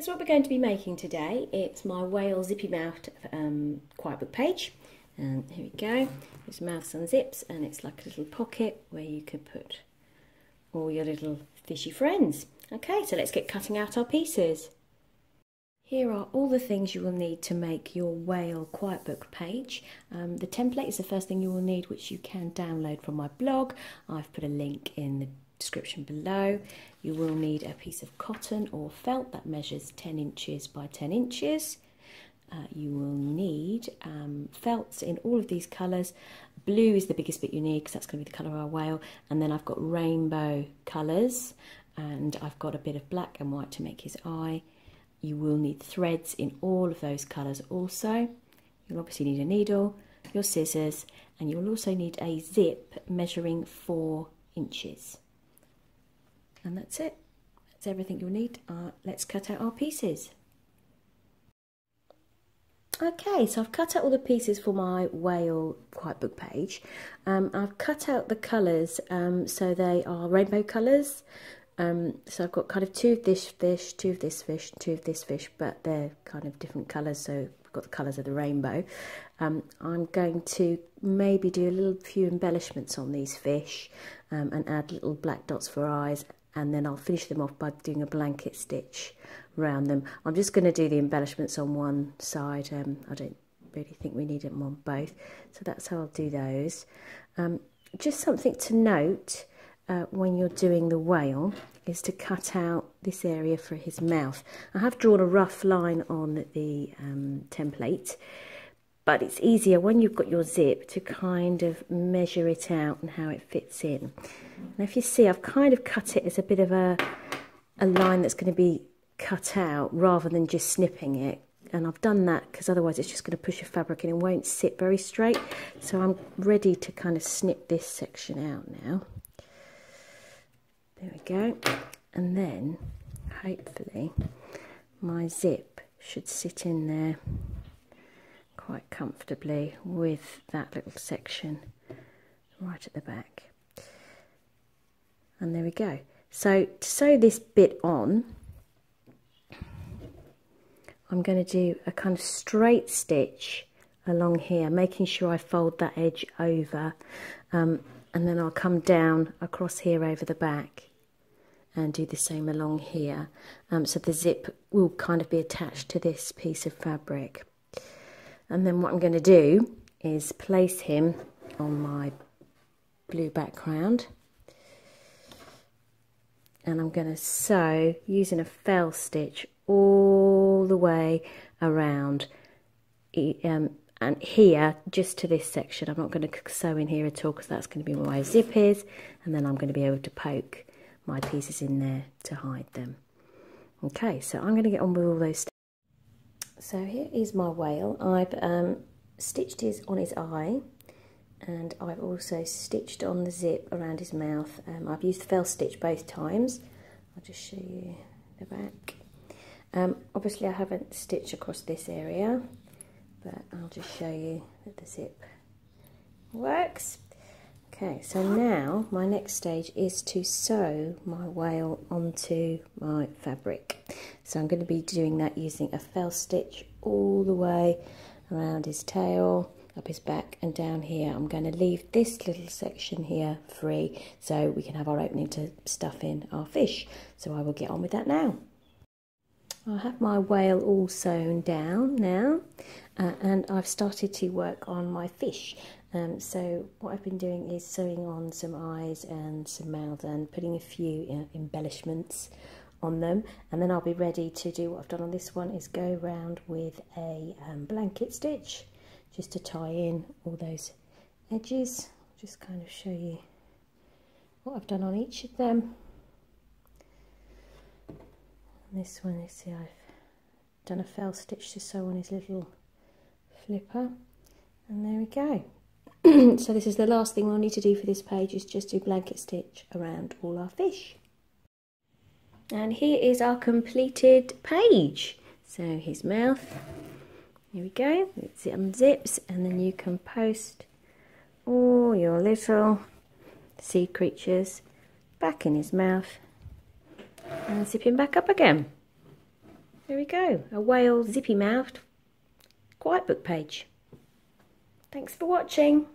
Here's what we're going to be making today. It's my whale zippy mouthed um, quiet book page. And here we go. His mouth unzips and it's like a little pocket where you could put all your little fishy friends. Okay, so let's get cutting out our pieces. Here are all the things you will need to make your whale quiet book page. Um, the template is the first thing you will need, which you can download from my blog. I've put a link in the description below. You will need a piece of cotton or felt that measures 10 inches by 10 inches. Uh, you will need um, felts in all of these colours. Blue is the biggest bit you need because that's going to be the colour of our whale. And then I've got rainbow colours and I've got a bit of black and white to make his eye. You will need threads in all of those colours also. You'll obviously need a needle, your scissors, and you'll also need a zip measuring four inches. And that's it. That's everything you'll need. Uh, let's cut out our pieces. Okay, so I've cut out all the pieces for my whale quiet book page. Um, I've cut out the colours um, so they are rainbow colours. Um, so I've got kind of two of this fish, two of this fish, two of this fish, but they're kind of different colours, so I've got the colours of the rainbow. Um, I'm going to maybe do a little few embellishments on these fish um, and add little black dots for eyes and then I'll finish them off by doing a blanket stitch around them. I'm just going to do the embellishments on one side. Um, I don't really think we need them on both. So that's how I'll do those. Um, just something to note uh, when you're doing the whale is to cut out this area for his mouth. I have drawn a rough line on the um, template, but it's easier when you've got your zip to kind of measure it out and how it fits in. And if you see, I've kind of cut it as a bit of a, a line that's going to be cut out rather than just snipping it. And I've done that because otherwise it's just going to push your fabric in and won't sit very straight. So I'm ready to kind of snip this section out now. There we go. And then, hopefully, my zip should sit in there quite comfortably with that little section right at the back. And there we go. So to sew this bit on, I'm going to do a kind of straight stitch along here, making sure I fold that edge over. Um, and then I'll come down across here over the back and do the same along here. Um, so the zip will kind of be attached to this piece of fabric. And then what I'm going to do is place him on my blue background. And I'm going to sew using a fell stitch all the way around um, and here just to this section I'm not going to sew in here at all because that's going to be where my zip is and then I'm going to be able to poke my pieces in there to hide them. Okay, so I'm going to get on with all those steps. So here is my whale. I've um, stitched his on his eye and I've also stitched on the zip around his mouth. Um, I've used the fell stitch both times. I'll just show you the back. Um, obviously I haven't stitched across this area, but I'll just show you that the zip works. Okay, so now my next stage is to sew my whale onto my fabric. So I'm going to be doing that using a fell stitch all the way around his tail, up his back and down here. I'm going to leave this little section here free so we can have our opening to stuff in our fish. So I will get on with that now. I have my whale all sewn down now uh, and I've started to work on my fish. Um, so what I've been doing is sewing on some eyes and some mouth and putting a few uh, embellishments on them and then I'll be ready to do what I've done on this one is go around with a um, blanket stitch just to tie in all those edges. just kind of show you what I've done on each of them. And this one, you see I've done a fell stitch to sew on his little flipper and there we go. so this is the last thing we'll need to do for this page is just do blanket stitch around all our fish. And here is our completed page. So his mouth, here we go, it unzips um, and then you can post all your little sea creatures back in his mouth and zip him back up again. there we go, a whale zippy mouthed quiet book page. Thanks for watching.